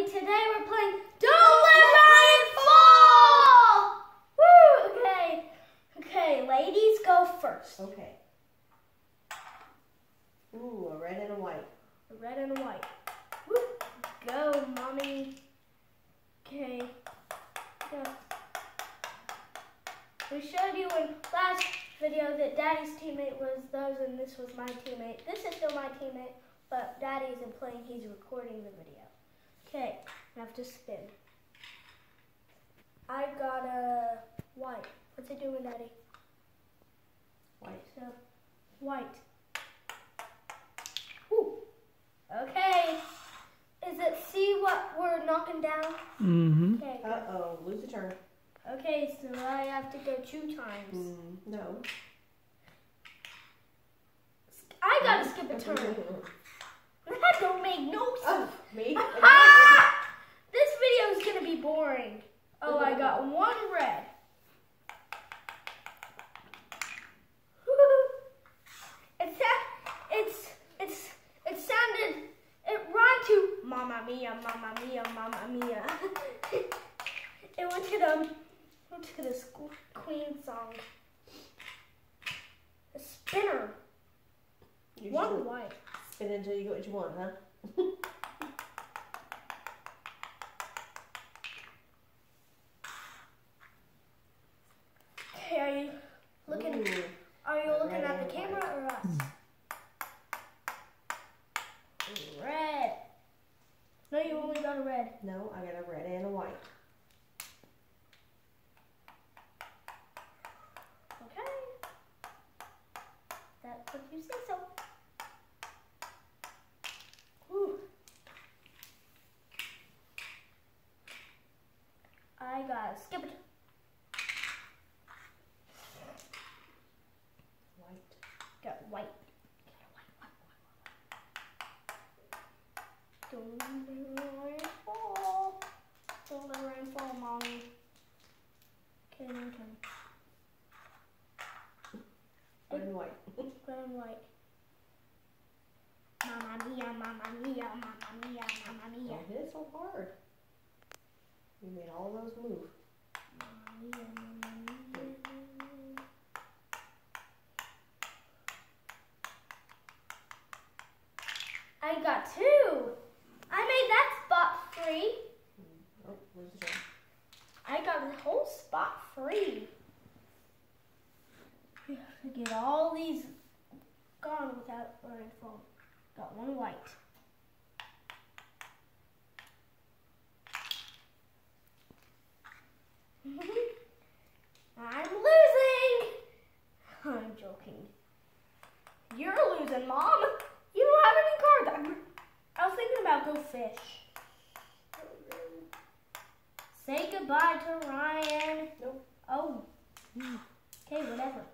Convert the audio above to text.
everybody. Today we're playing Don't Let Ryan Fall! Woo! Okay. Okay, ladies go first. Okay. Ooh, a red and a white. A red and a white. Woo! Go, mommy. Okay. Go. We showed you in last video that Daddy's teammate was those and this was my teammate. This is still my teammate, but Daddy isn't playing, he's recording the video. Okay, I have to spin. I got a white. What's it doing, Daddy? White. So, white. Ooh. Okay. Is it see what we're knocking down? Mm-hmm. Okay. Uh oh, lose a turn. Okay, so I have to go two times. Mm, no. I gotta skip a turn. That don't make no sense. oh, me? Ah! This video is gonna be boring. Oh, I got one red. It's it's it's it sounded it rhymed to Mamma Mia, Mamma Mia, Mamma Mia. it went to the went to the Queen song. A spinner. You One white. spin until you get what you want, huh? Okay, are you looking? Ooh, Are you looking Red at and the camera or us? Red. No, you only got a red. no, I got a red and a white. Okay. That's what you say so. Ooh. I got skip it. White. Got white. Don't let Ryan fall. Don't let Ryan fall, mommy. Okay. Red white. Red white. Mamma mia, mamma mia, mamma mia, mamma mia. So hard. You made all those move. I got two. I made that spot free. Oh, lose a turn. I got the whole spot free. We have to get all these gone without running phone. Got one white. I'm losing. I'm joking. You're losing, Mom. You don't have any cards. I was thinking about go fish. Say goodbye to Ryan. Okay, whatever.